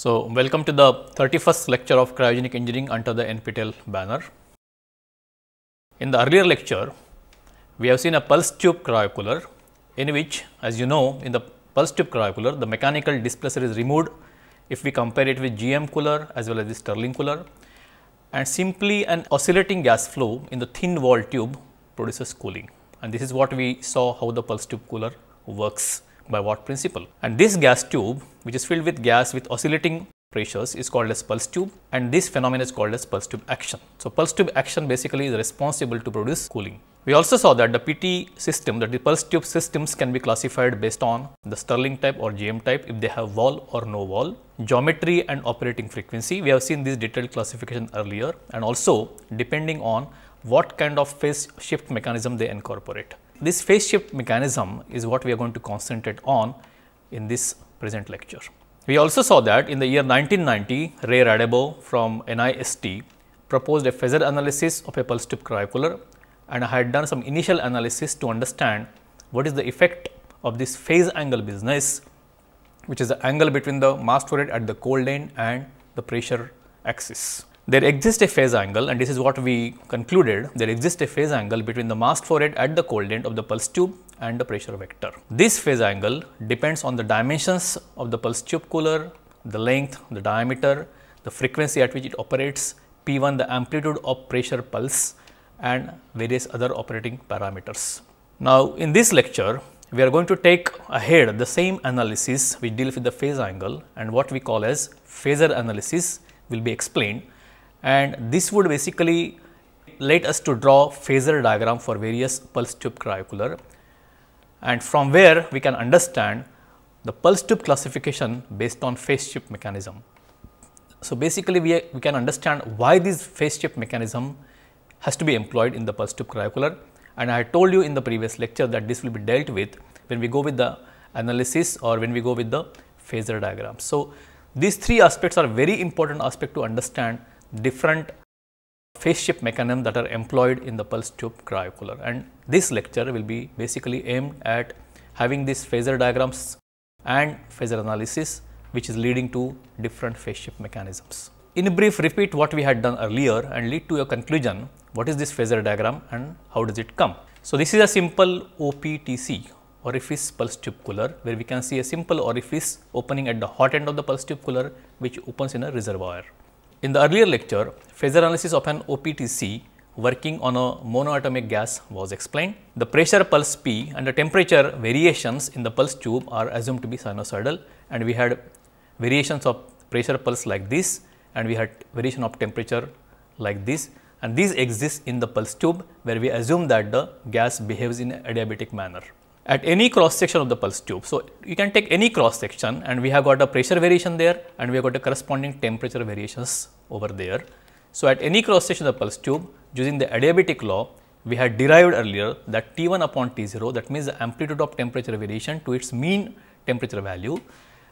So, welcome to the 31st lecture of cryogenic engineering under the NPTEL banner. In the earlier lecture, we have seen a pulse tube cryocooler in which as you know in the pulse tube cryocooler the mechanical displacer is removed if we compare it with GM cooler as well as the Stirling cooler. And simply an oscillating gas flow in the thin wall tube produces cooling. And this is what we saw how the pulse tube cooler works by Watt principle. And this gas tube which is filled with gas with oscillating pressures is called as pulse tube and this phenomenon is called as pulse tube action. So, pulse tube action basically is responsible to produce cooling. We also saw that the PT system that the pulse tube systems can be classified based on the Stirling type or GM type if they have valve or no valve, geometry and operating frequency. We have seen this detailed classification earlier and also depending on what kind of phase shift mechanism they incorporate. This phase shift mechanism is what we are going to concentrate on in this present lecture. We also saw that in the year 1990, Ray Radebaugh from NIST proposed a phasor analysis of a pulse tube cryocooler and I had done some initial analysis to understand what is the effect of this phase angle business which is the angle between the mass flow rate at the cold end and the pressure axis there exists a phase angle and this is what we concluded there exists a phase angle between the mass flow rate at the cold end of the pulse tube and the pressure vector. This phase angle depends on the dimensions of the pulse tube cooler, the length, the diameter, the frequency at which it operates, P1 the amplitude of pressure pulse and various other operating parameters. Now, in this lecture we are going to take ahead the same analysis which deals with the phase angle and what we call as phasor analysis will be explained and this would basically let us to draw phasor diagram for various pulse tube cryocooler and from where we can understand the pulse tube classification based on phase shift mechanism. So, basically we, we can understand why this phase shift mechanism has to be employed in the pulse tube cryocooler and I told you in the previous lecture that this will be dealt with when we go with the analysis or when we go with the phasor diagram. So, these three aspects are very important aspect to understand different phase shift mechanisms that are employed in the pulse tube cryocooler and this lecture will be basically aimed at having these phasor diagrams and phasor analysis which is leading to different phase shift mechanisms. In brief repeat what we had done earlier and lead to a conclusion what is this phasor diagram and how does it come. So, this is a simple OPTC orifice pulse tube cooler where we can see a simple orifice opening at the hot end of the pulse tube cooler which opens in a reservoir. In the earlier lecture, phasor analysis of an OPTC working on a monoatomic gas was explained. The pressure pulse P and the temperature variations in the pulse tube are assumed to be sinusoidal and we had variations of pressure pulse like this and we had variation of temperature like this and these exist in the pulse tube where we assume that the gas behaves in adiabatic manner at any cross section of the pulse tube. So, you can take any cross section and we have got a pressure variation there and we have got a corresponding temperature variations over there. So, at any cross section of the pulse tube using the adiabatic law we had derived earlier that T1 upon T0 that means the amplitude of temperature variation to its mean temperature value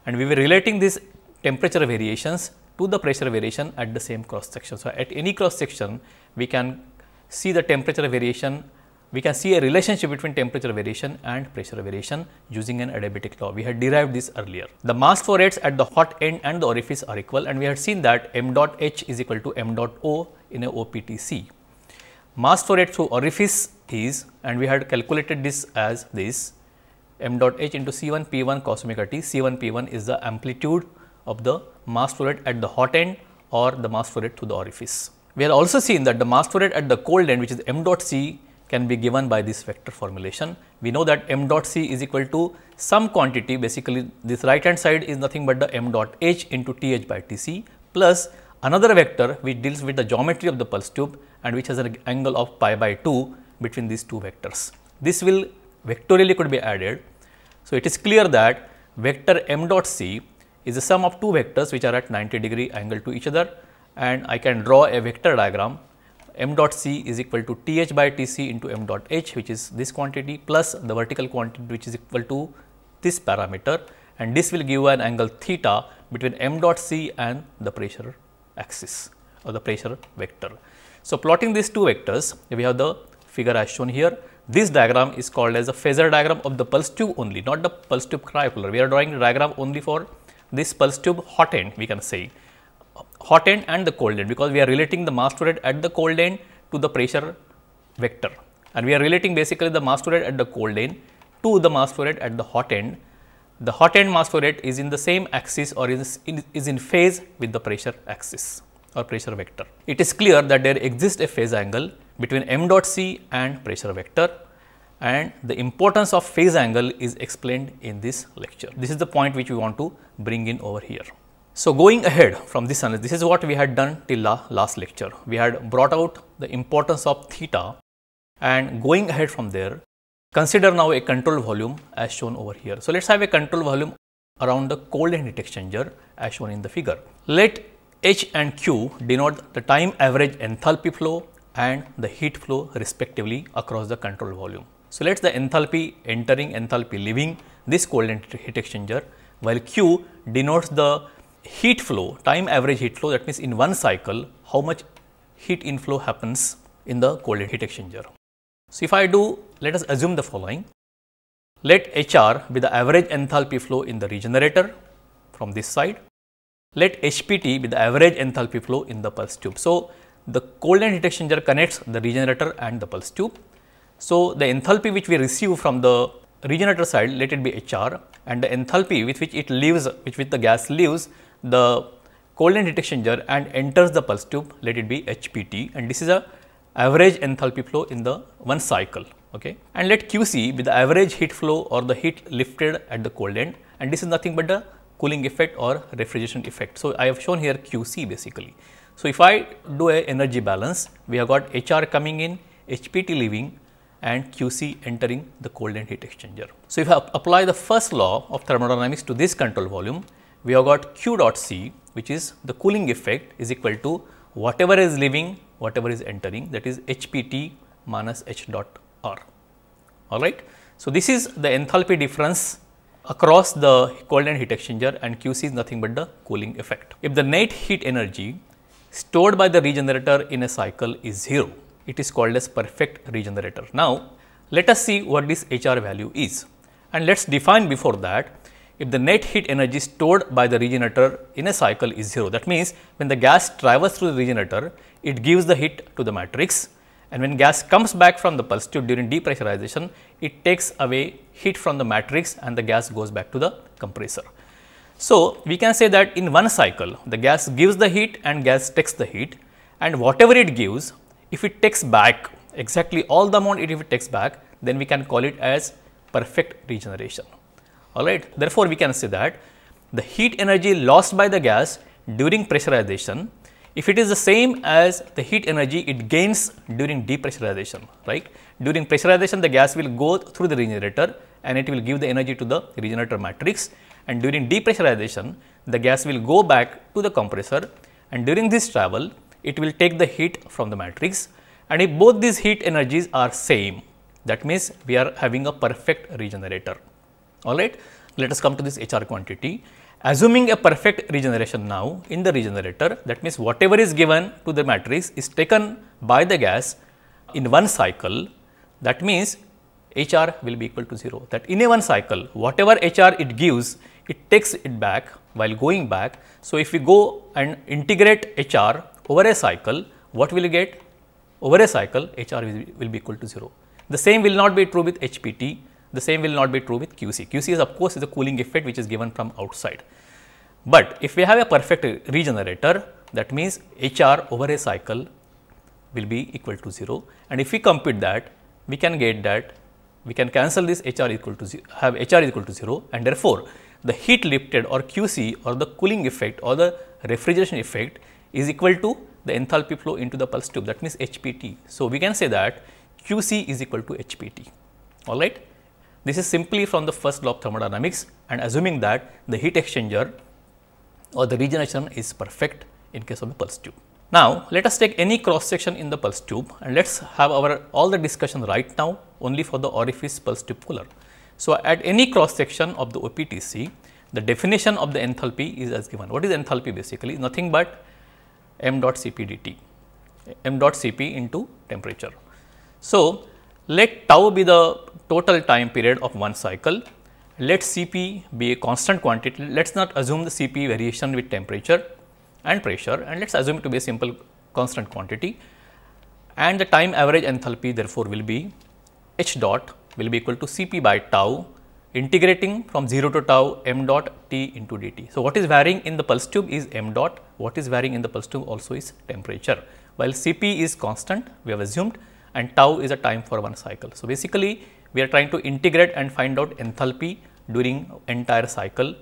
and we were relating these temperature variations to the pressure variation at the same cross section. So, at any cross section we can see the temperature variation we can see a relationship between temperature variation and pressure variation using an adiabatic law. We had derived this earlier. The mass flow rates at the hot end and the orifice are equal and we had seen that m dot h is equal to m dot o in a OPTC. Mass flow rate through orifice is and we had calculated this as this m dot h into C1 P1 cos omega t, C1 P1 is the amplitude of the mass flow rate at the hot end or the mass flow rate through the orifice. We have also seen that the mass flow rate at the cold end which is m dot c can be given by this vector formulation. We know that m dot c is equal to some quantity basically this right hand side is nothing but the m dot h into T h by T c plus another vector which deals with the geometry of the pulse tube and which has an angle of pi by 2 between these two vectors. This will vectorially could be added. So, it is clear that vector m dot c is the sum of two vectors which are at 90 degree angle to each other and I can draw a vector diagram m dot c is equal to T h by T c into m dot h which is this quantity plus the vertical quantity which is equal to this parameter and this will give an angle theta between m dot c and the pressure axis or the pressure vector. So, plotting these two vectors we have the figure as shown here. This diagram is called as a phasor diagram of the pulse tube only not the pulse tube cryocooler. We are drawing the diagram only for this pulse tube hot end we can say hot end and the cold end because we are relating the mass flow rate at the cold end to the pressure vector and we are relating basically the mass flow rate at the cold end to the mass flow rate at the hot end. The hot end mass flow rate is in the same axis or is in, is in phase with the pressure axis or pressure vector. It is clear that there exists a phase angle between m dot c and pressure vector and the importance of phase angle is explained in this lecture. This is the point which we want to bring in over here. So, going ahead from this analysis, this is what we had done till la last lecture. We had brought out the importance of theta and going ahead from there, consider now a control volume as shown over here. So, let us have a control volume around the cold end heat exchanger as shown in the figure. Let H and Q denote the time average enthalpy flow and the heat flow respectively across the control volume. So, let us the enthalpy entering enthalpy leaving this cold end heat exchanger while Q denotes the heat flow, time average heat flow that means in one cycle how much heat inflow happens in the cold heat exchanger. So, if I do let us assume the following let HR be the average enthalpy flow in the regenerator from this side let HPT be the average enthalpy flow in the pulse tube. So, the cold end heat exchanger connects the regenerator and the pulse tube. So, the enthalpy which we receive from the regenerator side let it be HR and the enthalpy with which it leaves which with the gas leaves the cold end heat exchanger and enters the pulse tube let it be HPT and this is a average enthalpy flow in the one cycle okay and let QC be the average heat flow or the heat lifted at the cold end and this is nothing but the cooling effect or refrigeration effect. So, I have shown here QC basically. So, if I do a energy balance we have got HR coming in HPT leaving and QC entering the cold end heat exchanger. So, if I apply the first law of thermodynamics to this control volume we have got Q dot C which is the cooling effect is equal to whatever is leaving, whatever is entering that is HPT minus H dot R. All right. So, this is the enthalpy difference across the cold end heat exchanger and QC is nothing but the cooling effect. If the net heat energy stored by the regenerator in a cycle is 0, it is called as perfect regenerator. Now, let us see what this HR value is and let us define before that if the net heat energy stored by the regenerator in a cycle is 0. That means, when the gas travels through the regenerator, it gives the heat to the matrix and when gas comes back from the pulse tube during depressurization, it takes away heat from the matrix and the gas goes back to the compressor. So, we can say that in one cycle, the gas gives the heat and gas takes the heat and whatever it gives, if it takes back exactly all the amount it, if it takes back, then we can call it as perfect regeneration alright. Therefore, we can say that the heat energy lost by the gas during pressurization, if it is the same as the heat energy it gains during depressurization, right. During pressurization the gas will go through the regenerator and it will give the energy to the regenerator matrix and during depressurization the gas will go back to the compressor and during this travel it will take the heat from the matrix and if both these heat energies are same that means we are having a perfect regenerator all right. Let us come to this HR quantity. Assuming a perfect regeneration now in the regenerator that means whatever is given to the matrix is taken by the gas in one cycle that means HR will be equal to 0 that in a one cycle whatever HR it gives it takes it back while going back. So, if we go and integrate HR over a cycle what will you get over a cycle HR will be equal to 0. The same will not be true with HPT the same will not be true with QC. QC is of course is a cooling effect which is given from outside. But if we have a perfect regenerator that means HR over a cycle will be equal to 0 and if we compute that we can get that we can cancel this HR equal to 0, have HR equal to 0 and therefore, the heat lifted or QC or the cooling effect or the refrigeration effect is equal to the enthalpy flow into the pulse tube that means HPT. So, we can say that QC is equal to HPT all right. This is simply from the first law of thermodynamics and assuming that the heat exchanger or the regeneration is perfect in case of a pulse tube. Now, let us take any cross section in the pulse tube and let us have our all the discussion right now only for the orifice pulse tube cooler. So, at any cross section of the OPTC, the definition of the enthalpy is as given. What is enthalpy basically? Nothing but m dot Cp dt, m dot Cp into temperature. So, let tau be the total time period of one cycle let Cp be a constant quantity. Let us not assume the Cp variation with temperature and pressure and let us assume it to be a simple constant quantity and the time average enthalpy therefore will be h dot will be equal to Cp by tau integrating from 0 to tau m dot t into dt. So, what is varying in the pulse tube is m dot, what is varying in the pulse tube also is temperature, while Cp is constant we have assumed and tau is a time for one cycle. So, basically we are trying to integrate and find out enthalpy during entire cycle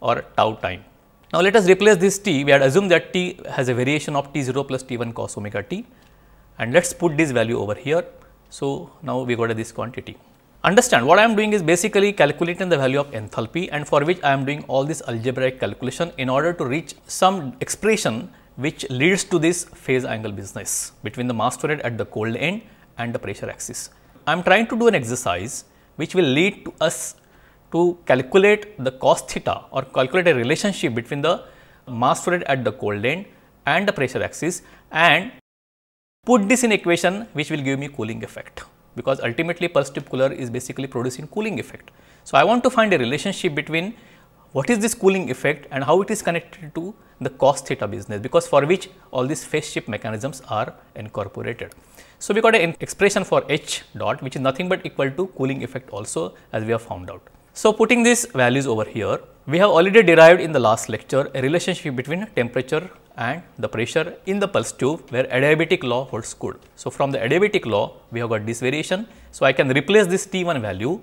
or tau time. Now, let us replace this t, we had assumed that t has a variation of t 0 plus t 1 cos omega t and let us put this value over here. So, now we got this quantity. Understand what I am doing is basically calculating the value of enthalpy and for which I am doing all this algebraic calculation in order to reach some expression which leads to this phase angle business between the mass flow rate at the cold end and the pressure axis. I am trying to do an exercise which will lead to us to calculate the cos theta or calculate a relationship between the mass flow rate at the cold end and the pressure axis and put this in equation which will give me cooling effect because ultimately pulse tube cooler is basically producing cooling effect. So, I want to find a relationship between what is this cooling effect and how it is connected to the cos theta business because for which all these phase shift mechanisms are incorporated. So, we got an expression for H dot which is nothing but equal to cooling effect also as we have found out. So, putting these values over here, we have already derived in the last lecture a relationship between temperature and the pressure in the pulse tube where adiabatic law holds good. So, from the adiabatic law we have got this variation. So, I can replace this T1 value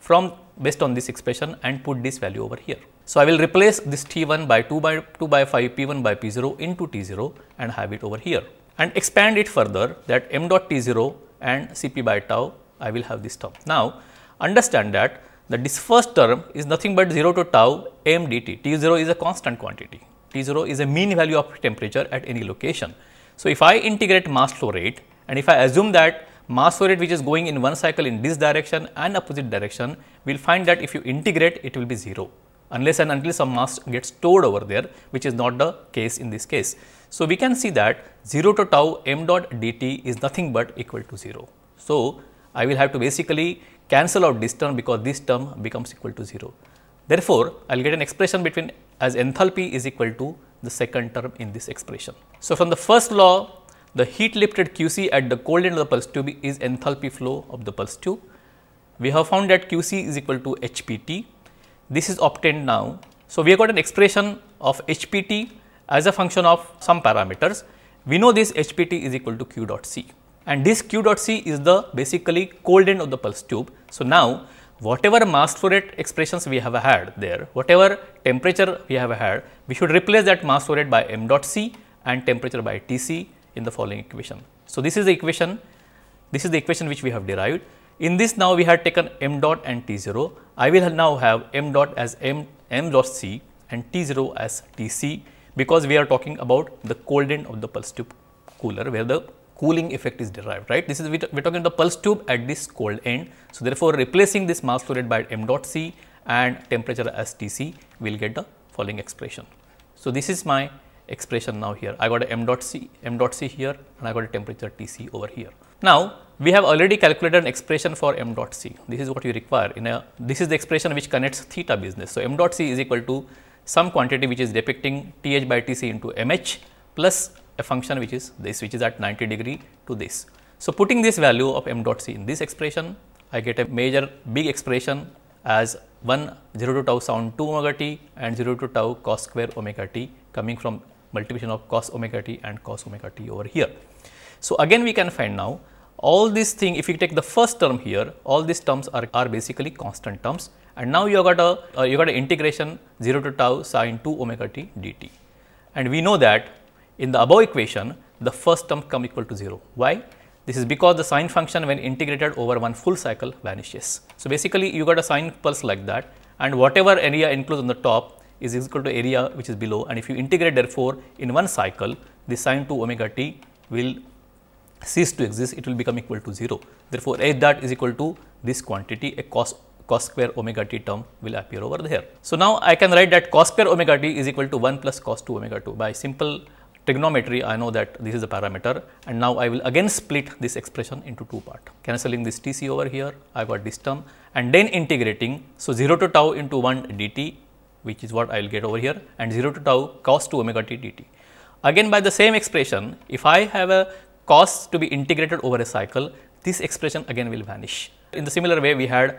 from based on this expression and put this value over here. So, I will replace this T1 by 2 by 2 by 5 P1 by P0 into T0 and have it over here and expand it further that m dot T0 and Cp by tau I will have this term. Now, understand that the this first term is nothing but 0 to tau m dt, T0 is a constant quantity T0 is a mean value of temperature at any location. So, if I integrate mass flow rate and if I assume that mass flow rate which is going in one cycle in this direction and opposite direction, we will find that if you integrate it will be 0 unless and until some mass gets stored over there which is not the case in this case. So, we can see that 0 to tau m dot dt is nothing but equal to 0. So, I will have to basically cancel out this term because this term becomes equal to 0. Therefore, I will get an expression between as enthalpy is equal to the second term in this expression. So, from the first law the heat lifted QC at the cold end of the pulse tube is enthalpy flow of the pulse tube. We have found that QC is equal to HPT. This is obtained now. So, we have got an expression of HPT as a function of some parameters. We know this HPT is equal to Q dot C and this Q dot C is the basically cold end of the pulse tube. So, now whatever mass flow rate expressions we have had there, whatever temperature we have had, we should replace that mass flow rate by m dot c and temperature by T c in the following equation. So, this is the equation, this is the equation which we have derived. In this now we have taken m dot and T 0. I will now have m dot as m, m dot c and T 0 as T c because we are talking about the cold end of the pulse tube cooler where the cooling effect is derived, right. This is we are talking the pulse tube at this cold end. So, therefore, replacing this mass flow rate by m dot c and temperature as T c, we will get the following expression. So, this is my expression now here. I got a m dot c, m dot c here and I got a temperature T c over here. Now, we have already calculated an expression for m dot c. This is what you require in a, this is the expression which connects theta business. So, m dot c is equal to some quantity which is depicting T h by T c into m h plus a function which is this which is at 90 degree to this. So, putting this value of m dot c in this expression I get a major big expression as 1 0 to tau sine 2 omega t and 0 to tau cos square omega t coming from multiplication of cos omega t and cos omega t over here. So, again we can find now all these thing if you take the first term here all these terms are, are basically constant terms and now you got a uh, you got an integration 0 to tau sine 2 omega t dt and we know that in the above equation, the first term come equal to 0. Why? This is because the sine function when integrated over one full cycle vanishes. So, basically you got a sine pulse like that and whatever area enclosed on the top is equal to area which is below and if you integrate therefore, in one cycle the sine 2 omega t will cease to exist, it will become equal to 0. Therefore, h that is equal to this quantity a cos cos square omega t term will appear over there. So, now I can write that cos square omega t is equal to 1 plus cos 2 omega 2 by simple trigonometry, I know that this is the parameter and now I will again split this expression into two part. Cancelling this Tc over here, I got this term and then integrating. So, 0 to tau into 1 dt which is what I will get over here and 0 to tau cos 2 omega t dt. Again by the same expression, if I have a cos to be integrated over a cycle, this expression again will vanish. In the similar way, we had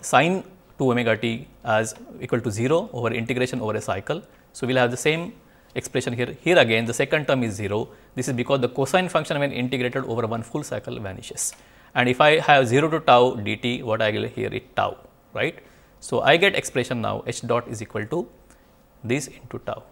sine 2 omega t as equal to 0 over integration over a cycle. So, we will have the same expression here. Here again the second term is 0. This is because the cosine function when integrated over one full cycle vanishes. And if I have 0 to tau dt, what I will here is tau, right. So, I get expression now h dot is equal to this into tau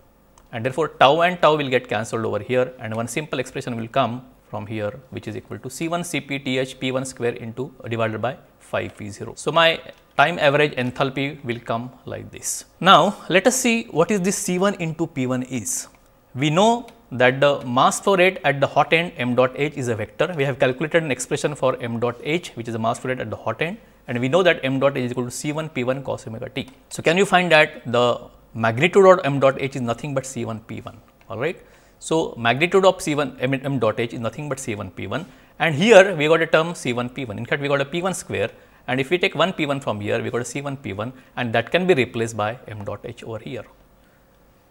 and therefore, tau and tau will get cancelled over here and one simple expression will come from here which is equal to C1 Cp Th P1 square into divided by 5 P0. So, my time average enthalpy will come like this. Now, let us see what is this C1 into P1 is. We know that the mass flow rate at the hot end m dot h is a vector. We have calculated an expression for m dot h which is the mass flow rate at the hot end and we know that m dot h is equal to C1 P1 cos omega t. So, can you find that the magnitude of m dot h is nothing but C1 P1 all right. So, magnitude of C1 m, m dot h is nothing but C1 P1 and here we got a term C1 P1 in fact we got a P1 square and if we take one P1 from here we got a C1 P1 and that can be replaced by m dot h over here.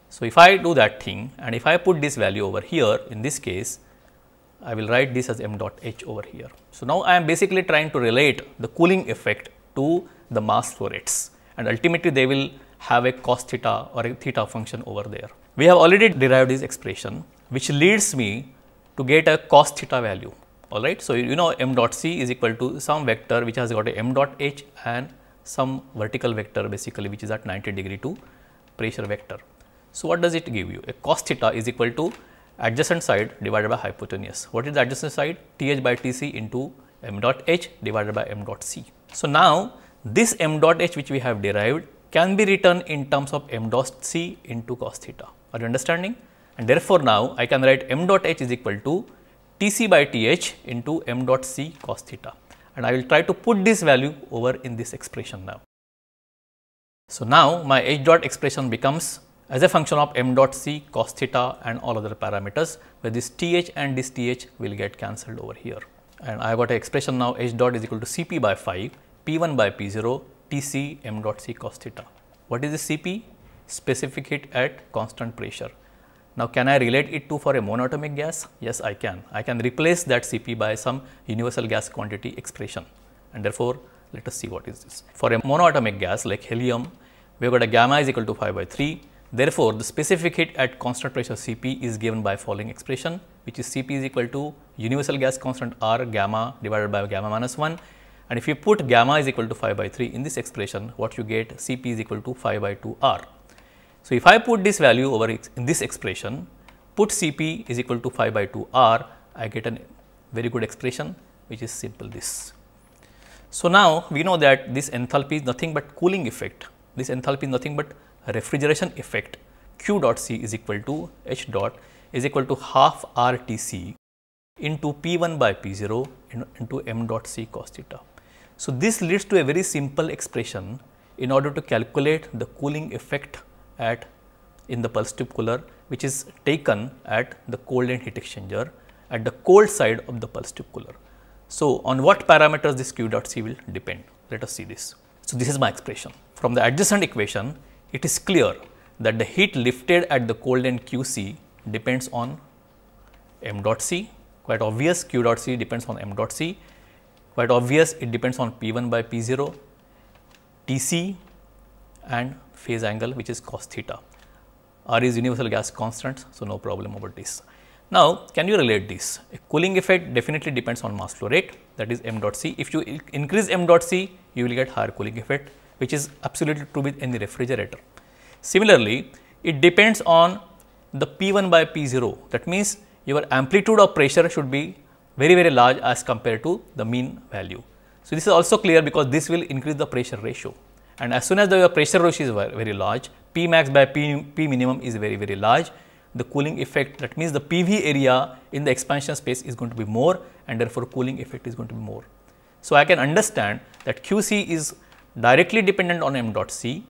So, if I do that thing and if I put this value over here in this case I will write this as m dot h over here. So, now I am basically trying to relate the cooling effect to the mass flow rates and ultimately they will have a cos theta or a theta function over there. We have already derived this expression which leads me to get a cos theta value alright. So, you know m dot c is equal to some vector which has got a m dot h and some vertical vector basically which is at 90 degree to pressure vector. So, what does it give you? A cos theta is equal to adjacent side divided by hypotenuse. What is the adjacent side? Th by Tc into m dot h divided by m dot c. So, now this m dot h which we have derived can be written in terms of m dot c into cos theta. Are you understanding? And therefore, now I can write m dot h is equal to Tc by Th into m dot c cos theta and I will try to put this value over in this expression now. So, now my h dot expression becomes as a function of m dot c cos theta and all other parameters where this th and this th will get cancelled over here. And I have got an expression now h dot is equal to Cp by 5 P1 by P0 Tc m dot c cos theta. What is the Cp? Specific heat at constant pressure. Now, can I relate it to for a monatomic gas? Yes, I can. I can replace that Cp by some universal gas quantity expression and therefore, let us see what is this. For a monatomic gas like helium, we have got a gamma is equal to 5 by 3 Therefore, the specific heat at constant pressure Cp is given by following expression which is Cp is equal to universal gas constant R gamma divided by gamma minus 1 and if you put gamma is equal to 5 by 3 in this expression what you get Cp is equal to 5 by 2 R. So, if I put this value over in this expression put Cp is equal to 5 by 2 R I get a very good expression which is simple this. So, now we know that this enthalpy is nothing but cooling effect this enthalpy is nothing but refrigeration effect Q dot C is equal to H dot is equal to half R T C into P 1 by P 0 into m dot C cos theta. So, this leads to a very simple expression in order to calculate the cooling effect at in the pulse tube cooler which is taken at the cold end heat exchanger at the cold side of the pulse tube cooler. So, on what parameters this Q dot C will depend? Let us see this. So, this is my expression. From the adjacent equation, it is clear that the heat lifted at the cold end QC depends on m dot C, quite obvious Q dot C depends on m dot C, quite obvious it depends on P 1 by P 0, T c and phase angle which is cos theta. R is universal gas constant, so no problem over this. Now, can you relate this? A cooling effect definitely depends on mass flow rate that is m dot c. If you increase m dot c, you will get higher cooling effect which is absolutely true with any refrigerator. Similarly, it depends on the P1 by P0 that means your amplitude of pressure should be very very large as compared to the mean value. So, this is also clear because this will increase the pressure ratio and as soon as the pressure ratio is very large P max by P, P minimum is very very large the cooling effect that means the PV area in the expansion space is going to be more and therefore cooling effect is going to be more. So, I can understand that QC is directly dependent on m dot c,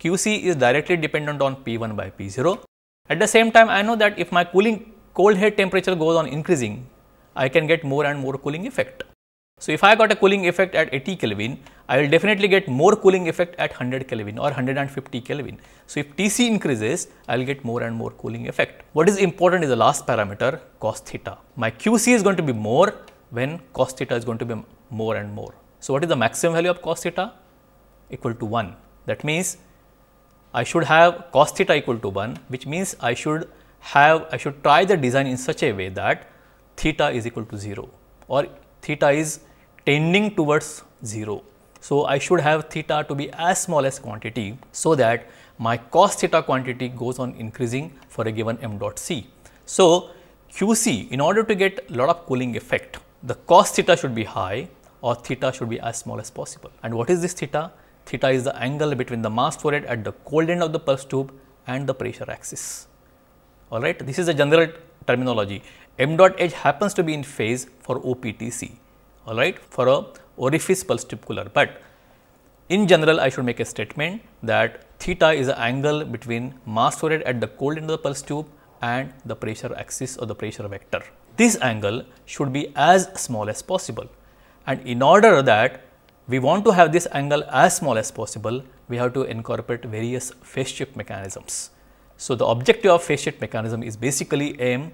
QC is directly dependent on P1 by P0 At the same time, I know that if my cooling cold head temperature goes on increasing, I can get more and more cooling effect. So, if I got a cooling effect at 80 Kelvin, I will definitely get more cooling effect at 100 Kelvin or 150 Kelvin. So, if Tc increases, I will get more and more cooling effect. What is important is the last parameter cos theta. My Qc is going to be more when cos theta is going to be more and more. So, what is the maximum value of cos theta? Equal to 1. That means, I should have cos theta equal to 1, which means I should have, I should try the design in such a way that theta is equal to 0 or theta is tending towards 0. So, I should have theta to be as small as quantity so that my cos theta quantity goes on increasing for a given m dot c. So, QC in order to get lot of cooling effect the cos theta should be high or theta should be as small as possible. And what is this theta? Theta is the angle between the mass flow rate at the cold end of the pulse tube and the pressure axis. Alright, this is the general terminology. m dot h happens to be in phase for OPTC all right for a orifice pulse tube cooler. But in general I should make a statement that theta is the angle between mass flow rate at the cold end of the pulse tube and the pressure axis or the pressure vector. This angle should be as small as possible and in order that we want to have this angle as small as possible, we have to incorporate various phase shift mechanisms. So, the objective of phase shift mechanism is basically aim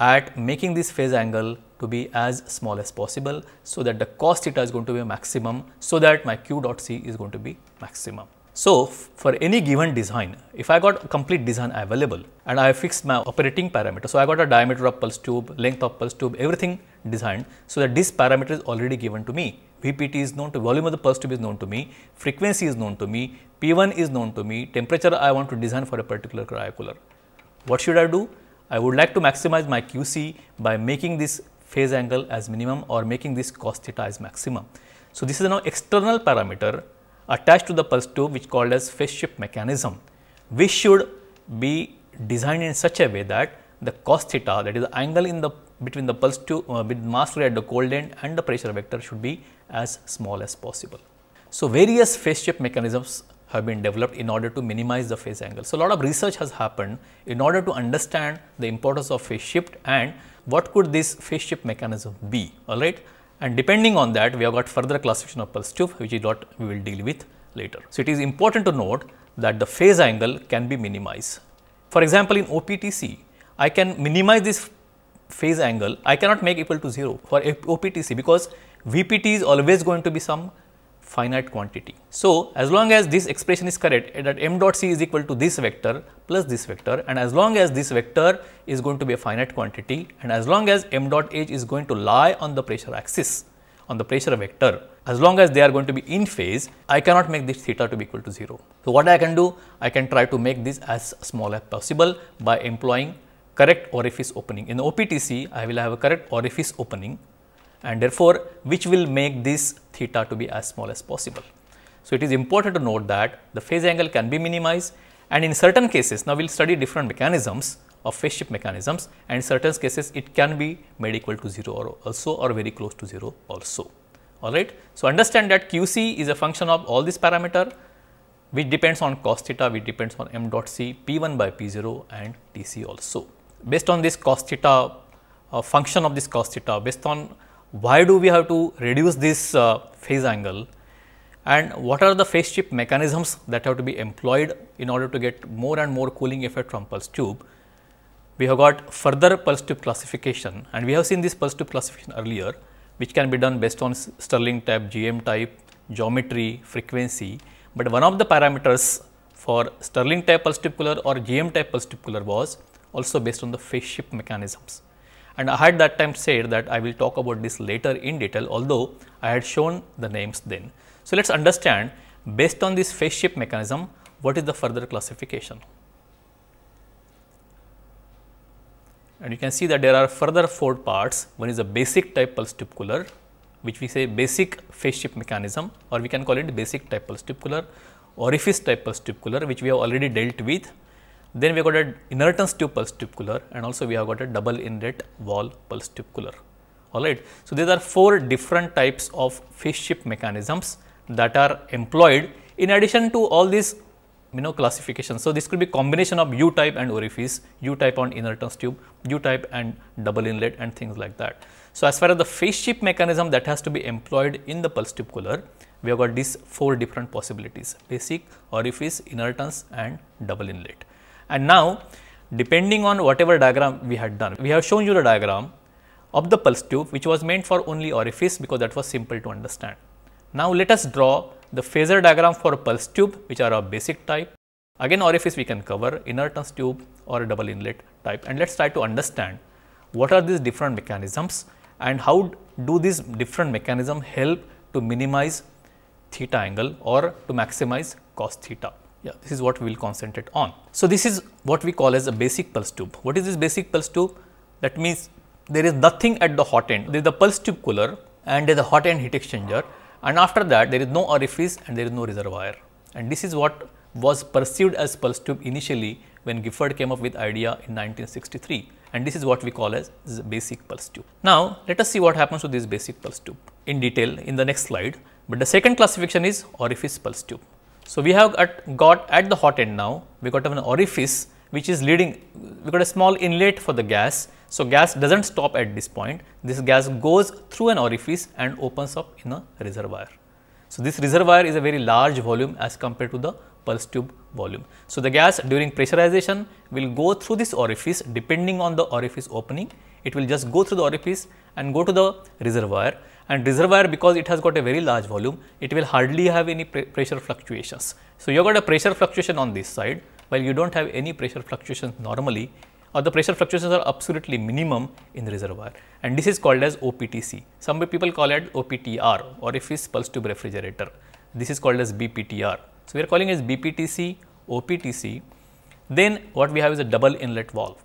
at making this phase angle to be as small as possible. So, that the cos theta is going to be maximum. So, that my q dot c is going to be maximum. So, for any given design, if I got complete design available and I fixed my operating parameter. So, I got a diameter of pulse tube, length of pulse tube, everything designed. So, that this parameter is already given to me. VPT is known to volume of the pulse tube is known to me, frequency is known to me, P1 is known to me, temperature I want to design for a particular cryocooler. What should I do? I would like to maximize my QC by making this phase angle as minimum or making this cos theta as maximum. So, this is now external parameter attached to the pulse tube which called as phase shift mechanism which should be designed in such a way that the cos theta that is the angle in the between the pulse tube uh, with mass flow at the cold end and the pressure vector should be as small as possible. So, various phase shift mechanisms have been developed in order to minimize the phase angle. So, a lot of research has happened in order to understand the importance of phase shift and what could this phase shift mechanism be, alright. And depending on that, we have got further classification of pulse tube, which is what we will deal with later. So, it is important to note that the phase angle can be minimized. For example, in OPTC, I can minimize this phase angle, I cannot make equal to 0 for OPTC because VPT is always going to be some finite quantity. So, as long as this expression is correct that m dot c is equal to this vector plus this vector and as long as this vector is going to be a finite quantity and as long as m dot h is going to lie on the pressure axis on the pressure vector as long as they are going to be in phase I cannot make this theta to be equal to 0. So, what I can do I can try to make this as small as possible by employing correct orifice opening. In OPTC I will have a correct orifice opening and therefore, which will make this theta to be as small as possible. So, it is important to note that the phase angle can be minimized and in certain cases, now we will study different mechanisms of phase shift mechanisms and in certain cases it can be made equal to 0 or also or very close to 0 also. Alright. So, understand that QC is a function of all these parameter which depends on cos theta, which depends on m dot c, P1 by P0 and Tc also. Based on this cos theta, uh, function of this cos theta, based on why do we have to reduce this uh, phase angle and what are the phase shift mechanisms that have to be employed in order to get more and more cooling effect from pulse tube. We have got further pulse tube classification and we have seen this pulse tube classification earlier which can be done based on Stirling type, GM type, geometry, frequency. But one of the parameters for Stirling type pulse tube cooler or GM type pulse tube cooler was also based on the phase shift mechanisms and I had that time said that I will talk about this later in detail although I had shown the names then. So, let us understand based on this phase shift mechanism what is the further classification. And you can see that there are further four parts one is a basic type pulse tube cooler which we say basic phase shift mechanism or we can call it basic type pulse tube cooler orifice type pulse tube cooler which we have already dealt with then we have got a inertance tube pulse tube cooler and also we have got a double inlet valve pulse tube cooler. Alright. So, these are four different types of phase shift mechanisms that are employed in addition to all these you know classification. So, this could be combination of U type and orifice, U type on inertance tube, U type and double inlet and things like that. So, as far as the phase shift mechanism that has to be employed in the pulse tube cooler, we have got these four different possibilities basic, orifice, inertance and double inlet. And now, depending on whatever diagram we had done, we have shown you the diagram of the pulse tube which was meant for only orifice because that was simple to understand. Now, let us draw the phasor diagram for pulse tube which are of basic type. Again orifice we can cover inertance tube or a double inlet type and let us try to understand what are these different mechanisms and how do these different mechanism help to minimize theta angle or to maximize cos theta. Yeah, this is what we will concentrate on. So, this is what we call as a basic pulse tube. What is this basic pulse tube? That means there is nothing at the hot end. There is the pulse tube cooler and there is a hot end heat exchanger and after that there is no orifice and there is no reservoir. And this is what was perceived as pulse tube initially when Gifford came up with idea in 1963 and this is what we call as basic pulse tube. Now, let us see what happens to this basic pulse tube in detail in the next slide, but the second classification is orifice pulse tube. So, we have at, got at the hot end now, we got an orifice which is leading, we got a small inlet for the gas. So, gas does not stop at this point, this gas goes through an orifice and opens up in a reservoir. So, this reservoir is a very large volume as compared to the pulse tube volume. So, the gas during pressurization will go through this orifice depending on the orifice opening, it will just go through the orifice and go to the reservoir and reservoir because it has got a very large volume, it will hardly have any pressure fluctuations. So, you got a pressure fluctuation on this side, while you do not have any pressure fluctuations normally or the pressure fluctuations are absolutely minimum in the reservoir and this is called as OPTC. Some people call it OPTR orifice pulse tube refrigerator. This is called as BPTR. So, we are calling as BPTC, OPTC. Then what we have is a double inlet valve.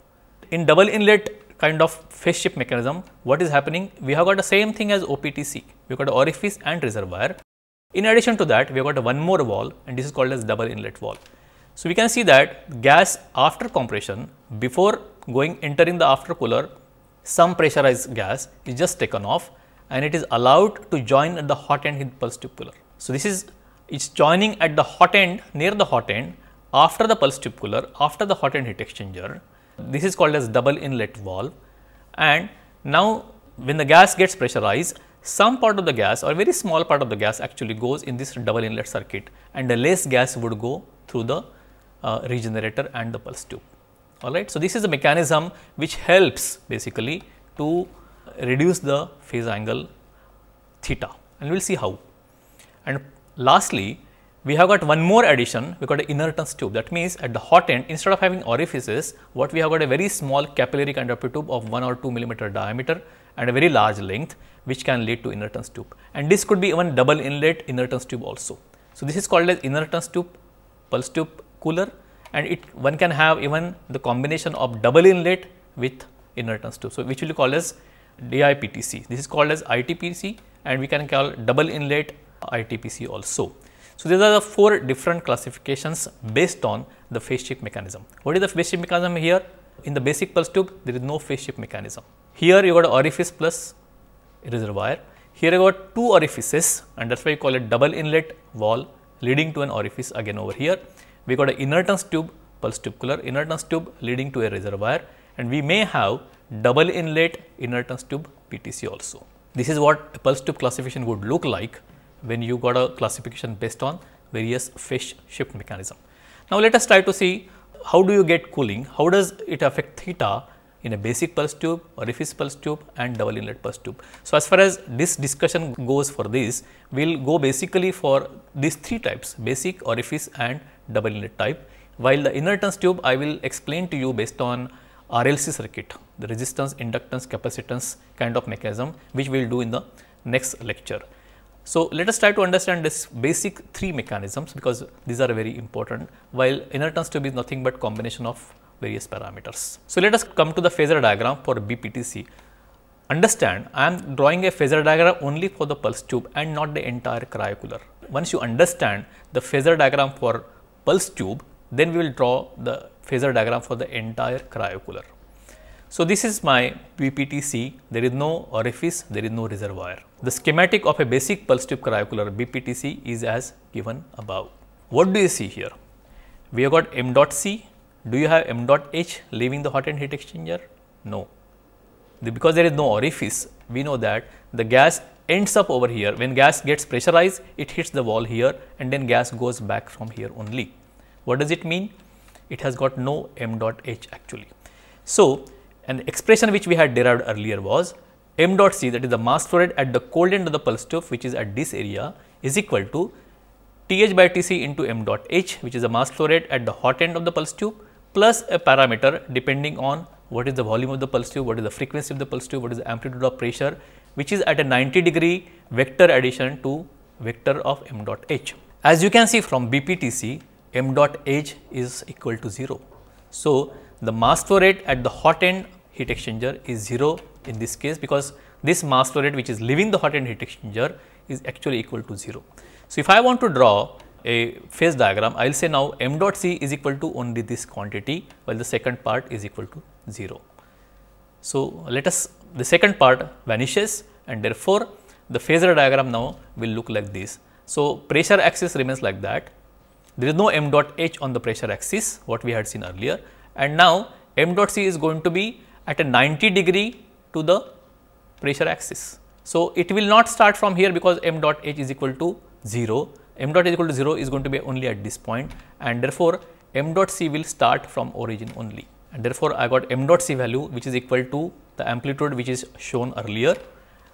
In double inlet kind of phase shift mechanism, what is happening? We have got the same thing as OPTC. We have got orifice and reservoir. In addition to that, we have got one more valve and this is called as double inlet valve. So, we can see that gas after compression before going entering the after cooler some pressurized gas is just taken off and it is allowed to join at the hot end in pulse tube cooler. So, this is it's joining at the hot end near the hot end after the pulse tube cooler after the hot end heat exchanger. This is called as double inlet valve and now when the gas gets pressurized some part of the gas or very small part of the gas actually goes in this double inlet circuit and the less gas would go through the uh, regenerator and the pulse tube. Alright. So, this is a mechanism which helps basically to reduce the phase angle theta and we will see how. And lastly, we have got one more addition, we got an inertance tube. That means, at the hot end, instead of having orifices, what we have got a very small capillary conductor tube of 1 or 2 millimeter diameter and a very large length, which can lead to inertance tube. And this could be even double inlet inertance tube also. So, this is called as inertance tube, pulse tube cooler and it one can have even the combination of double inlet with inertance tube. So, which will be called as DIPTC. This is called as ITPC and we can call double inlet ITPC also. So, these are the four different classifications based on the phase shift mechanism. What is the phase shift mechanism here? In the basic pulse tube, there is no phase shift mechanism. Here you got orifice plus reservoir. Here you got two orifices and that is why you call it double inlet valve leading to an orifice again over here we got an inertance tube pulse tube cooler inertance tube leading to a reservoir and we may have double inlet inertance tube PTC also. This is what a pulse tube classification would look like when you got a classification based on various phase shift mechanism. Now, let us try to see how do you get cooling, how does it affect theta in a basic pulse tube, orifice pulse tube and double inlet pulse tube. So, as far as this discussion goes for this, we will go basically for these three types basic, orifice and double inlet type. While the inertance tube I will explain to you based on RLC circuit, the resistance, inductance, capacitance kind of mechanism which we will do in the next lecture. So, let us try to understand this basic three mechanisms because these are very important while inertance tube is nothing but combination of various parameters. So, let us come to the phasor diagram for BPTC. Understand I am drawing a phasor diagram only for the pulse tube and not the entire cryocooler. Once you understand the phasor diagram for pulse tube, then we will draw the phasor diagram for the entire cryocooler. So, this is my BPTC, there is no orifice, there is no reservoir. The schematic of a basic pulse tube cryocooler BPTC is as given above. What do you see here? we have got m dot c. Do you have m dot h leaving the hot end heat exchanger? No. The, because there is no orifice, we know that the gas ends up over here. When gas gets pressurized, it hits the wall here and then gas goes back from here only. What does it mean? It has got no m dot h actually. So, an expression which we had derived earlier was m dot c that is the mass flow rate at the cold end of the pulse tube which is at this area is equal to Th by Tc into m dot h which is the mass flow rate at the hot end of the pulse tube plus a parameter depending on what is the volume of the pulse tube, what is the frequency of the pulse tube, what is the amplitude of pressure which is at a 90 degree vector addition to vector of m dot h. As you can see from BPTC m dot h is equal to 0. So, the mass flow rate at the hot end heat exchanger is 0 in this case because this mass flow rate which is leaving the hot end heat exchanger is actually equal to 0. So, if I want to draw a phase diagram, I will say now m dot c is equal to only this quantity, while the second part is equal to 0. So, let us the second part vanishes and therefore, the phasor diagram now will look like this. So, pressure axis remains like that, there is no m dot h on the pressure axis what we had seen earlier and now m dot c is going to be at a 90 degree to the pressure axis. So, it will not start from here because m dot h is equal to 0, m dot is equal to 0 is going to be only at this point and therefore, m dot c will start from origin only and therefore, I got m dot c value which is equal to the amplitude which is shown earlier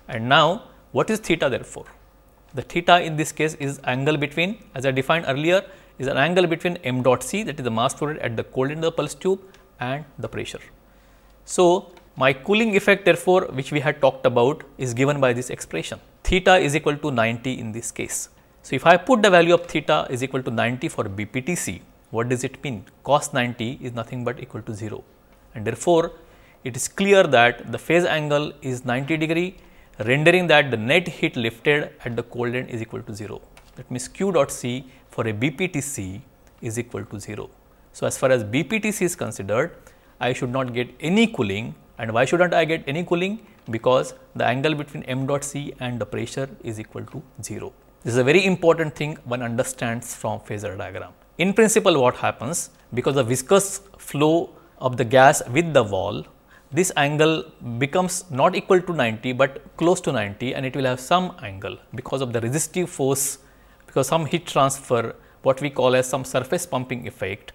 and now what is theta therefore? The theta in this case is angle between as I defined earlier is an angle between m dot c that is the mass flow rate at the cold end of the pulse tube and the pressure. So, my cooling effect therefore, which we had talked about is given by this expression theta is equal to 90 in this case. So, if I put the value of theta is equal to 90 for BPTC, what does it mean? Cos 90 is nothing but equal to 0 and therefore, it is clear that the phase angle is 90 degree rendering that the net heat lifted at the cold end is equal to 0. That means, Q dot C for a BPTC is equal to 0. So, as far as BPTC is considered, I should not get any cooling and why should not I get any cooling? Because the angle between m dot C and the pressure is equal to 0. This is a very important thing one understands from phasor diagram. In principle what happens because the viscous flow of the gas with the wall this angle becomes not equal to 90, but close to 90 and it will have some angle because of the resistive force because some heat transfer what we call as some surface pumping effect.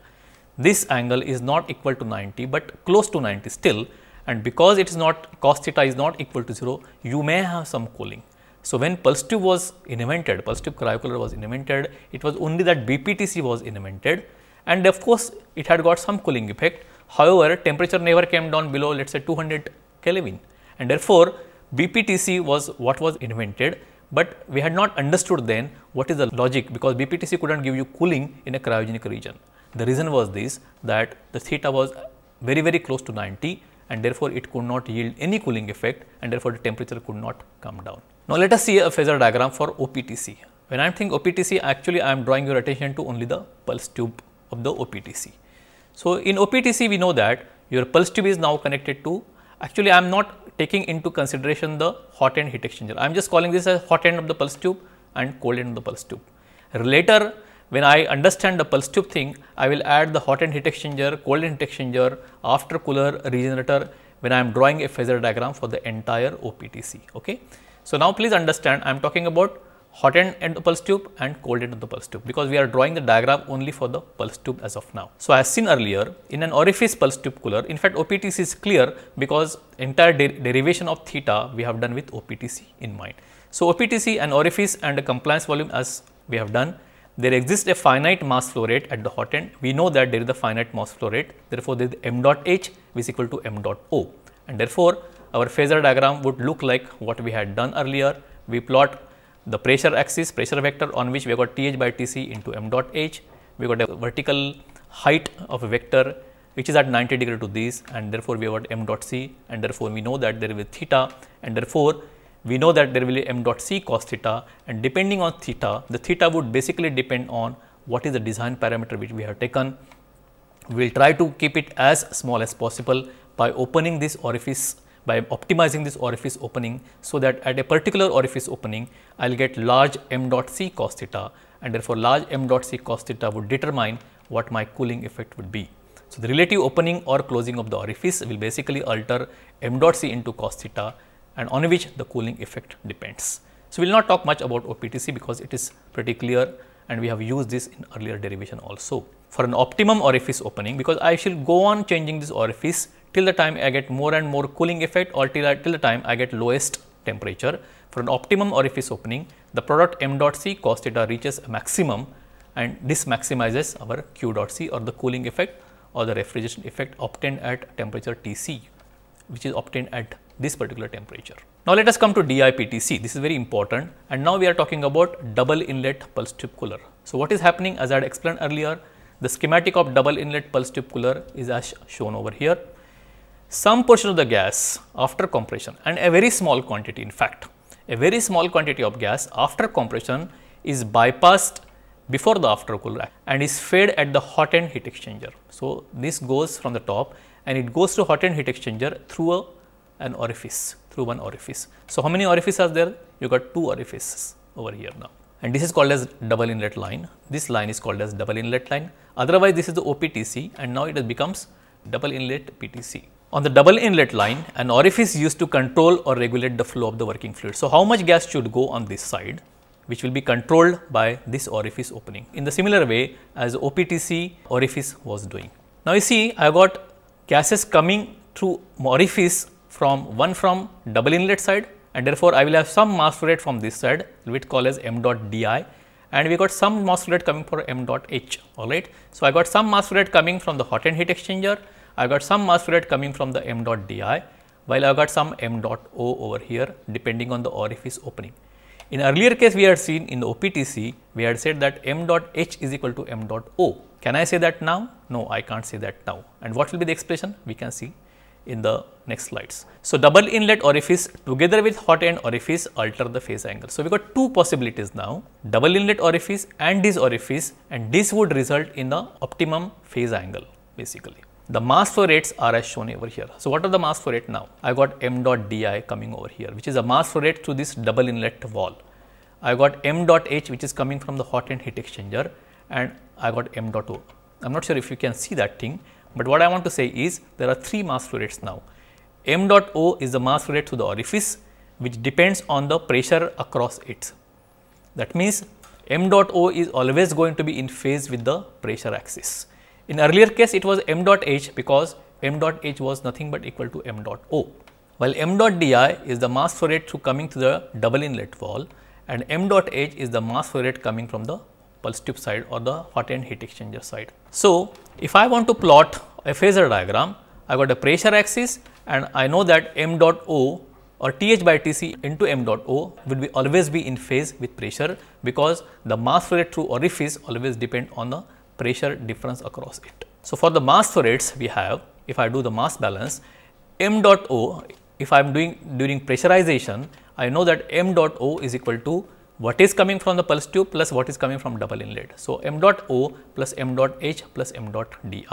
This angle is not equal to 90, but close to 90 still. And because it is not cos theta is not equal to 0, you may have some cooling. So, when pulse tube was invented, pulse tube cryocooler was invented, it was only that BPTC was invented. And of course, it had got some cooling effect. However, temperature never came down below let us say 200 Kelvin. And therefore, BPTC was what was invented, but we had not understood then what is the logic because BPTC could not give you cooling in a cryogenic region. The reason was this that the theta was very very close to 90 and therefore, it could not yield any cooling effect and therefore, the temperature could not come down. Now, let us see a phasor diagram for OPTC. When I am thinking OPTC actually I am drawing your attention to only the pulse tube of the OPTC. So, in OPTC we know that your pulse tube is now connected to actually I am not taking into consideration the hot end heat exchanger. I am just calling this as hot end of the pulse tube and cold end of the pulse tube. Later when I understand the pulse tube thing, I will add the hot end heat exchanger, cold end heat exchanger, after cooler regenerator when I am drawing a phasor diagram for the entire OPTC. Okay. So, now please understand I am talking about hot end of the pulse tube and cold end of the pulse tube because we are drawing the diagram only for the pulse tube as of now. So, as seen earlier in an orifice pulse tube cooler in fact OPTC is clear because entire de derivation of theta we have done with OPTC in mind. So, OPTC and orifice and a compliance volume as we have done there exists a finite mass flow rate at the hot end. We know that there is a finite mass flow rate. Therefore, there is m dot h is equal to m dot o. And therefore, our phasor diagram would look like what we had done earlier. We plot the pressure axis pressure vector on which we got Th by Tc into m dot h. We got a vertical height of a vector which is at 90 degree to this and therefore, we have got m dot c. And therefore, we know that there will be theta. And therefore, we know that there will be m dot c cos theta and depending on theta the theta would basically depend on what is the design parameter which we have taken. We will try to keep it as small as possible by opening this orifice by optimizing this orifice opening so that at a particular orifice opening I will get large m dot c cos theta and therefore, large m dot c cos theta would determine what my cooling effect would be. So, the relative opening or closing of the orifice will basically alter m dot c into cos theta and on which the cooling effect depends. So, we will not talk much about OPTC because it is pretty clear and we have used this in earlier derivation also. For an optimum orifice opening because I shall go on changing this orifice till the time I get more and more cooling effect or till, till the time I get lowest temperature. For an optimum orifice opening the product m dot c cos theta reaches a maximum and this maximizes our q dot c or the cooling effect or the refrigeration effect obtained at temperature T c which is obtained at this particular temperature. Now, let us come to DIPTC. This is very important and now we are talking about double inlet pulse tube cooler. So, what is happening as I had explained earlier, the schematic of double inlet pulse tube cooler is as shown over here. Some portion of the gas after compression and a very small quantity in fact, a very small quantity of gas after compression is bypassed before the after cooler and is fed at the hot end heat exchanger. So, this goes from the top and it goes to hot end heat exchanger through a, an orifice through one orifice. So, how many orifices are there? You got two orifices over here now and this is called as double inlet line. This line is called as double inlet line. Otherwise, this is the OPTC and now it becomes double inlet PTC. On the double inlet line, an orifice used to control or regulate the flow of the working fluid. So, how much gas should go on this side which will be controlled by this orifice opening in the similar way as OPTC orifice was doing. Now, you see I got gases coming through orifice from one from double inlet side and therefore, I will have some mass flow rate from this side which call as m dot di and we got some mass flow rate coming for m dot h alright. So, I got some mass flow rate coming from the hot end heat exchanger, I got some mass flow rate coming from the m dot di while I got some m dot o over here depending on the orifice opening. In earlier case we had seen in the OPTC we had said that m dot h is equal to m dot o. Can I say that now? No, I can't say that now. And what will be the expression? We can see in the next slides. So, double inlet orifice together with hot end orifice alter the phase angle. So, we got two possibilities now double inlet orifice and this orifice and this would result in the optimum phase angle basically. The mass flow rates are as shown over here. So, what are the mass flow rate now? I got m dot di coming over here which is a mass flow rate through this double inlet valve. I got m dot h which is coming from the hot end heat exchanger and I got m dot o. I am not sure if you can see that thing but what I want to say is there are three mass flow rates now. m dot o is the mass flow rate through the orifice which depends on the pressure across it. That means, m dot o is always going to be in phase with the pressure axis. In earlier case it was m dot h because m dot h was nothing but equal to m dot o. While m dot di is the mass flow rate through coming to the double inlet valve and m dot h is the mass flow rate coming from the pulse tube side or the hot end heat exchanger side. So, if I want to plot a phasor diagram, I got a pressure axis and I know that m dot o or Th by Tc into m dot o will be always be in phase with pressure because the mass flow rate through orifice always depend on the pressure difference across it. So, for the mass flow rates we have if I do the mass balance m dot o if I am doing during pressurization I know that m dot o is equal to what is coming from the pulse tube plus what is coming from double inlet. So, m dot o plus m dot h plus m dot di.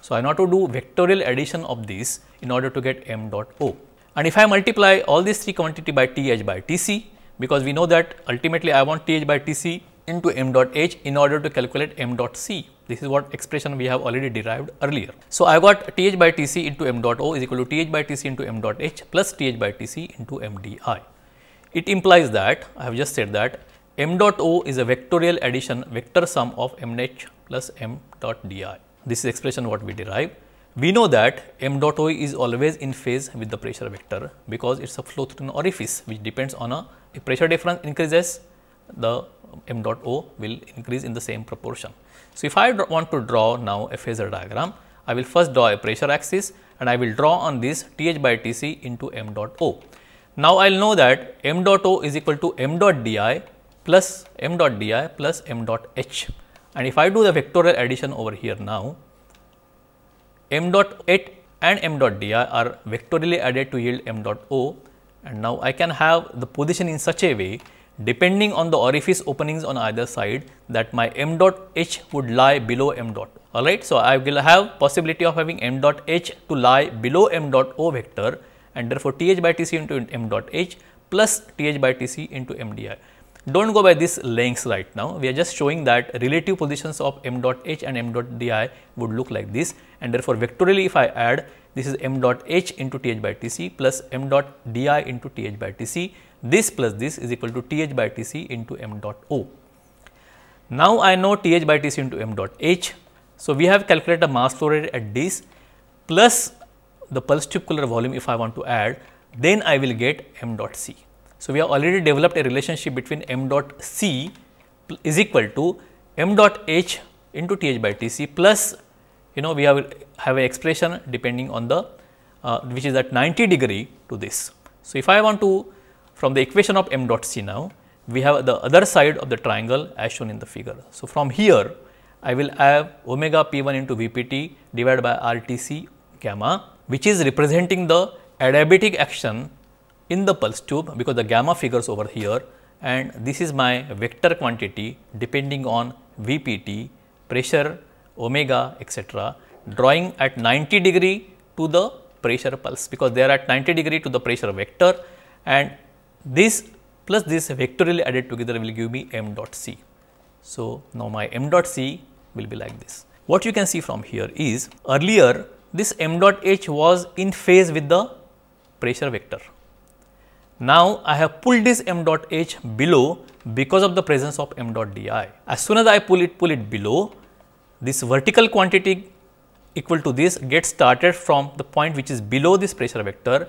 So, I know to do vectorial addition of these in order to get m dot o. And if I multiply all these three quantity by Th by Tc, because we know that ultimately I want Th by Tc into m dot h in order to calculate m dot c. This is what expression we have already derived earlier. So, I got Th by Tc into m dot o is equal to Th by Tc into m dot h plus Th by Tc into m di. It implies that I have just said that m dot o is a vectorial addition vector sum of m h plus m dot di. This is expression what we derive. We know that m dot o is always in phase with the pressure vector because it is a flow through an orifice which depends on a if pressure difference increases the m dot o will increase in the same proportion. So, if I want to draw now a phasor diagram, I will first draw a pressure axis and I will draw on this Th by Tc into m dot o. Now, I will know that m dot o is equal to m dot di plus m dot di plus m dot h and if I do the vectorial addition over here now, m dot h and m dot di are vectorially added to yield m dot o and now I can have the position in such a way depending on the orifice openings on either side that my m dot h would lie below m dot alright. So, I will have possibility of having m dot h to lie below m dot o vector and therefore, Th by Tc into m dot h plus Th by Tc into m di. Do not go by these lengths right now. We are just showing that relative positions of m dot h and m dot di would look like this and therefore, vectorially if I add this is m dot h into T h by T c plus m dot di into T h by T c. This plus this is equal to T h by T c into m dot o. Now, I know T h by T c into m dot h. So, we have calculated the mass flow rate at this plus the pulse tube cooler volume if I want to add, then I will get m dot c. So, we have already developed a relationship between m dot c is equal to m dot h into T h by T c plus you know we have have an expression depending on the uh, which is at 90 degree to this. So, if I want to from the equation of m dot c now we have the other side of the triangle as shown in the figure. So, from here I will have omega p 1 into V p t divided by R t c gamma which is representing the adiabatic action in the pulse tube because the gamma figures over here and this is my vector quantity depending on V p t pressure omega etc drawing at 90 degree to the pressure pulse because they are at 90 degree to the pressure vector and this plus this vectorially added together will give me m dot c. So, now my m dot c will be like this. What you can see from here is earlier this m dot h was in phase with the pressure vector. Now, I have pulled this m dot h below because of the presence of m dot di. As soon as I pull it pull it below this vertical quantity equal to this gets started from the point which is below this pressure vector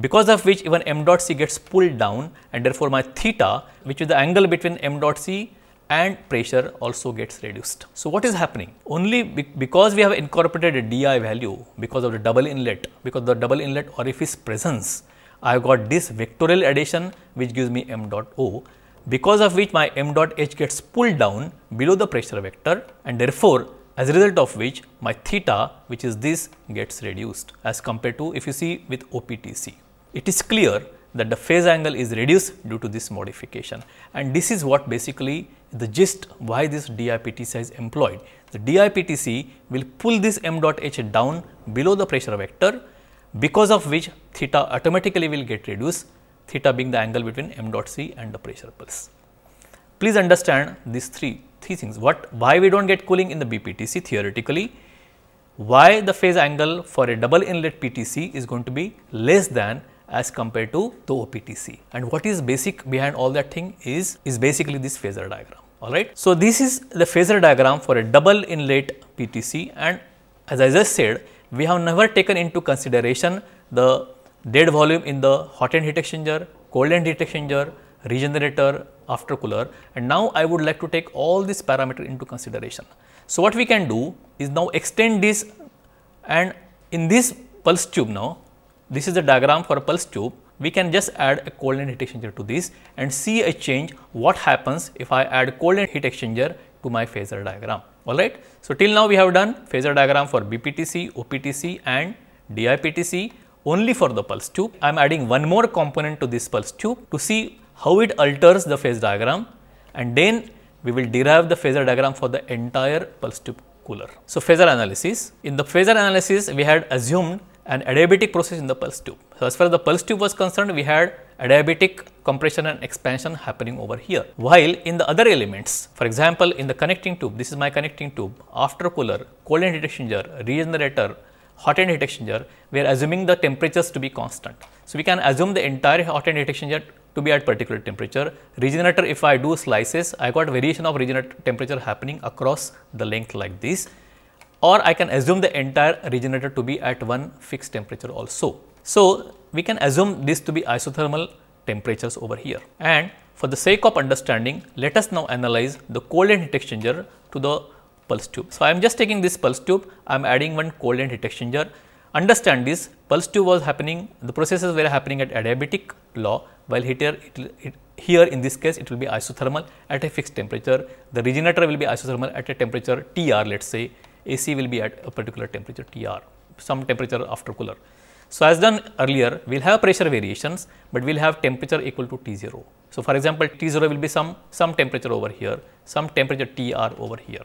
because of which even m dot c gets pulled down and therefore, my theta which is the angle between m dot c and pressure also gets reduced. So, what is happening? Only be because we have incorporated a di valve because of the double inlet, because the double inlet orifice presence, I have got this vectorial addition which gives me m dot o because of which my m dot h gets pulled down below the pressure vector and therefore, as a result of which my theta which is this gets reduced as compared to if you see with OPTC. It is clear that the phase angle is reduced due to this modification and this is what basically the gist why this DIPTC is employed. The DIPTC will pull this m dot h down below the pressure vector because of which theta automatically will get reduced theta being the angle between m dot c and the pressure pulse. Please understand these three, three things, what, why we do not get cooling in the BPTC theoretically, why the phase angle for a double inlet PTC is going to be less than as compared to the OPTC and what is basic behind all that thing is, is basically this phasor diagram, alright. So, this is the phasor diagram for a double inlet PTC and as I just said, we have never taken into consideration the dead volume in the hot end heat exchanger, cold end heat exchanger, regenerator, aftercooler and now I would like to take all these parameters into consideration. So, what we can do is now extend this and in this pulse tube now, this is the diagram for a pulse tube, we can just add a cold end heat exchanger to this and see a change what happens if I add cold end heat exchanger to my phasor diagram, alright. So, till now we have done phasor diagram for BPTC, OPTC and DIPTC only for the pulse tube. I am adding one more component to this pulse tube to see how it alters the phase diagram and then we will derive the phasor diagram for the entire pulse tube cooler. So, phasor analysis. In the phasor analysis, we had assumed an adiabatic process in the pulse tube. So, as far as the pulse tube was concerned, we had adiabatic compression and expansion happening over here. While in the other elements, for example, in the connecting tube, this is my connecting tube, after cooler, cold end heat exchanger, regenerator, hot end heat exchanger, we are assuming the temperatures to be constant. So, we can assume the entire hot end heat exchanger to be at particular temperature. Regenerator, if I do slices, I got variation of regenerator temperature happening across the length like this or I can assume the entire regenerator to be at one fixed temperature also. So, we can assume this to be isothermal temperatures over here and for the sake of understanding, let us now analyze the cold end heat exchanger to the pulse tube. So, I am just taking this pulse tube, I am adding one cold end heat exchanger. Understand this pulse tube was happening, the processes were happening at adiabatic law, while here, it, it, here in this case it will be isothermal at a fixed temperature. The regenerator will be isothermal at a temperature TR, let us say AC will be at a particular temperature TR, some temperature after cooler. So, as done earlier, we will have pressure variations, but we will have temperature equal to T0. So, for example, T0 will be some, some temperature over here, some temperature TR over here.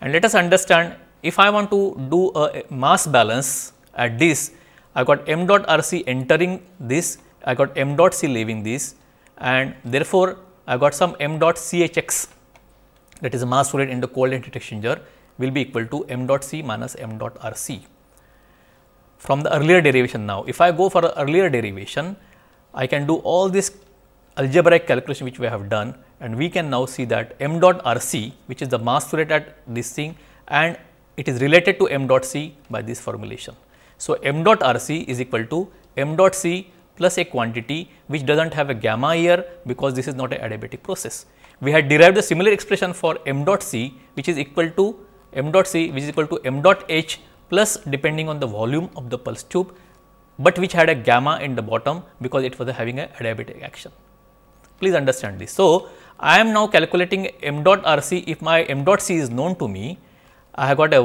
And let us understand if I want to do a mass balance at this, I got m dot RC entering this, I got m dot C leaving this and therefore, I got some m dot CHX that is a mass rate in the cold heat exchanger will be equal to m dot C minus m dot RC. From the earlier derivation now, if I go for an earlier derivation, I can do all this algebraic calculation which we have done and we can now see that m dot RC which is the mass flow rate at this thing and it is related to m dot C by this formulation. So, m dot RC is equal to m dot C plus a quantity which does not have a gamma here because this is not a adiabatic process. We had derived a similar expression for m dot C which is equal to m dot C which is equal to m dot H plus depending on the volume of the pulse tube, but which had a gamma in the bottom because it was having a adiabatic action. Please understand this. So, I am now calculating m dot RC if my m dot C is known to me. I have got a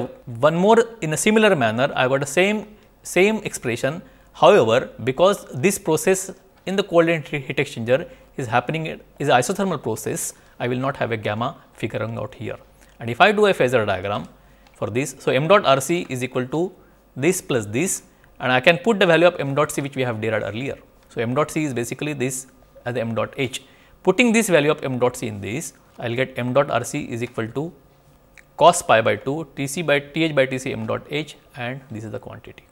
one more in a similar manner I got the same same expression. However, because this process in the cold end heat exchanger is happening is isothermal process, I will not have a gamma figuring out here. And if I do a phasor diagram for this, so m dot RC is equal to this plus this and I can put the value of m dot C which we have derived earlier. So, m dot C is basically this as m dot H. Putting this value of m dot c in this, I will get m dot r c is equal to cos pi by 2 T c by T h by T c m dot h and this is the quantity.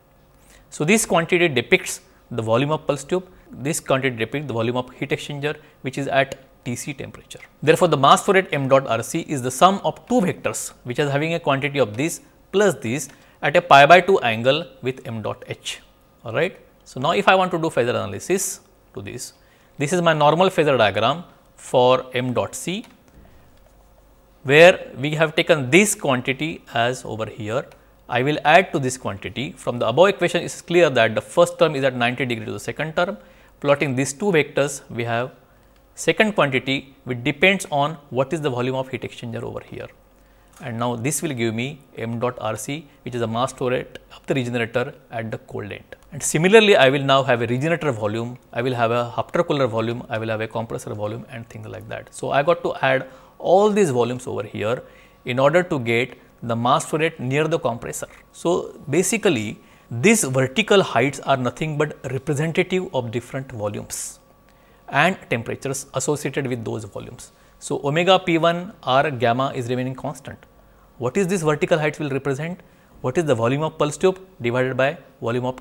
So, this quantity depicts the volume of pulse tube, this quantity depicts the volume of heat exchanger which is at T c temperature. Therefore, the mass flow rate m dot r c is the sum of two vectors which is having a quantity of this plus this at a pi by 2 angle with m dot h. All right. So, now if I want to do phasor analysis to this, this is my normal phasor diagram for m dot c, where we have taken this quantity as over here. I will add to this quantity from the above equation it is clear that the first term is at 90 degree to the second term. Plotting these two vectors we have second quantity which depends on what is the volume of heat exchanger over here. And now this will give me m dot R c which is the mass flow rate of the regenerator at the cold end. And similarly, I will now have a regenerator volume, I will have a cooler volume, I will have a compressor volume and things like that. So, I got to add all these volumes over here in order to get the mass flow rate near the compressor. So, basically these vertical heights are nothing but representative of different volumes and temperatures associated with those volumes. So, omega p1 r gamma is remaining constant. What is this vertical height will represent? What is the volume of pulse tube divided by volume of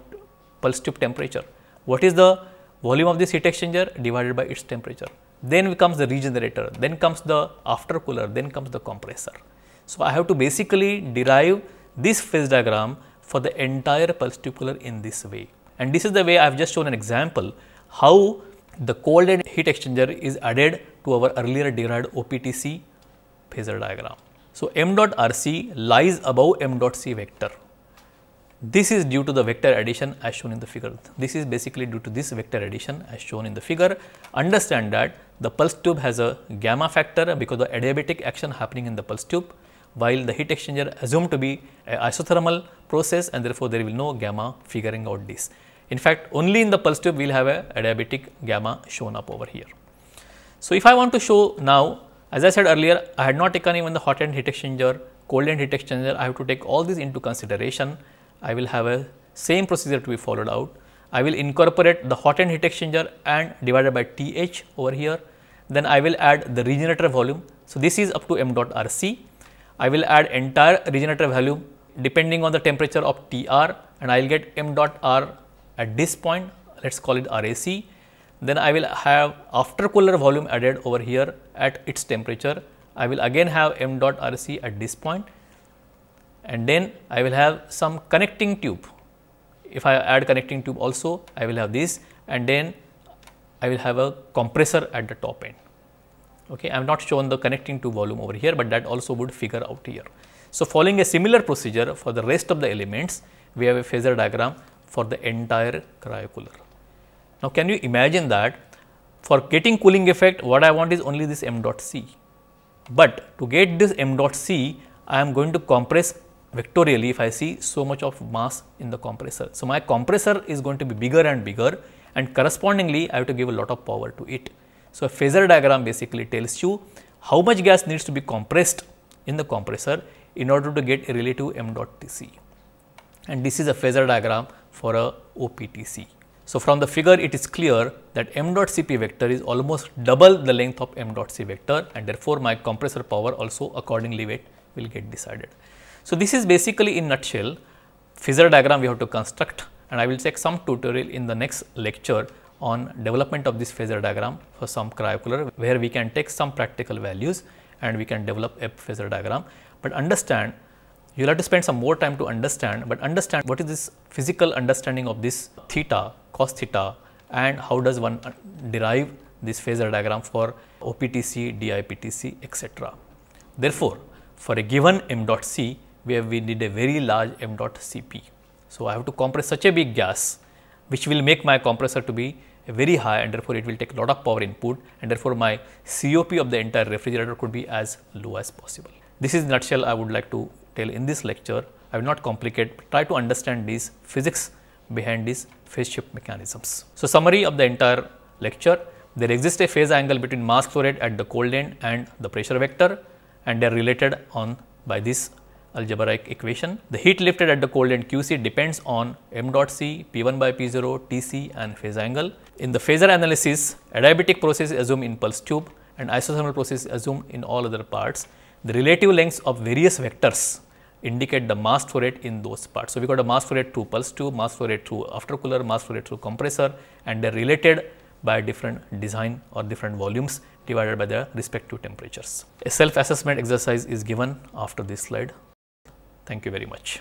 pulse tube temperature. What is the volume of this heat exchanger divided by its temperature. Then comes the regenerator, then comes the after cooler, then comes the compressor. So, I have to basically derive this phase diagram for the entire pulse tube cooler in this way. And this is the way I have just shown an example how the cold heat exchanger is added to our earlier derived OPTC phasor diagram. So, m dot RC lies above m dot C vector this is due to the vector addition as shown in the figure. This is basically due to this vector addition as shown in the figure. Understand that the pulse tube has a gamma factor because the adiabatic action happening in the pulse tube while the heat exchanger assumed to be a isothermal process and therefore, there will no gamma figuring out this. In fact, only in the pulse tube we will have a adiabatic gamma shown up over here. So, if I want to show now as I said earlier I had not taken even the hot end heat exchanger, cold end heat exchanger I have to take all these into consideration I will have a same procedure to be followed out. I will incorporate the hot end heat exchanger and divided by TH over here. Then I will add the regenerator volume. So, this is up to m dot RC. I will add entire regenerator volume depending on the temperature of TR and I will get m dot R at this point let us call it RAC. Then I will have after cooler volume added over here at its temperature. I will again have m dot RC at this point and then I will have some connecting tube. If I add connecting tube also, I will have this and then I will have a compressor at the top end. Okay, I have not shown the connecting tube volume over here, but that also would figure out here. So, following a similar procedure for the rest of the elements, we have a phasor diagram for the entire cryocooler. Now, can you imagine that for getting cooling effect, what I want is only this m dot c, but to get this m dot c, I am going to compress vectorially if I see so much of mass in the compressor. So, my compressor is going to be bigger and bigger and correspondingly I have to give a lot of power to it. So, a phasor diagram basically tells you how much gas needs to be compressed in the compressor in order to get a relative m dot T c and this is a phasor diagram for a OPTC. So, from the figure it is clear that m dot Cp vector is almost double the length of m dot C vector and therefore, my compressor power also accordingly weight will get decided. So, this is basically in nutshell phasor diagram we have to construct and I will take some tutorial in the next lecture on development of this phasor diagram for some cryocooler where we can take some practical values and we can develop a phasor diagram. But understand you will have to spend some more time to understand, but understand what is this physical understanding of this theta, cos theta and how does one uh, derive this phasor diagram for OPTC, DIPTC etc. Therefore, for a given m dot C, where we need a very large m dot Cp. So, I have to compress such a big gas which will make my compressor to be very high and therefore, it will take a lot of power input and therefore, my COP of the entire refrigerator could be as low as possible. This is nutshell I would like to tell in this lecture. I will not complicate, try to understand these physics behind these phase shift mechanisms. So, summary of the entire lecture, there exists a phase angle between mass flow rate at the cold end and the pressure vector and they are related on by this algebraic equation. The heat lifted at the cold end QC depends on m dot C, P1 by P0, Tc and phase angle. In the phasor analysis, adiabatic process is assumed in pulse tube and isothermal process is assumed in all other parts. The relative lengths of various vectors indicate the mass flow rate in those parts. So, we got a mass flow rate through pulse tube, mass flow rate through aftercooler, mass flow rate through compressor and they are related by different design or different volumes divided by their respective temperatures. A self assessment exercise is given after this slide. Thank you very much.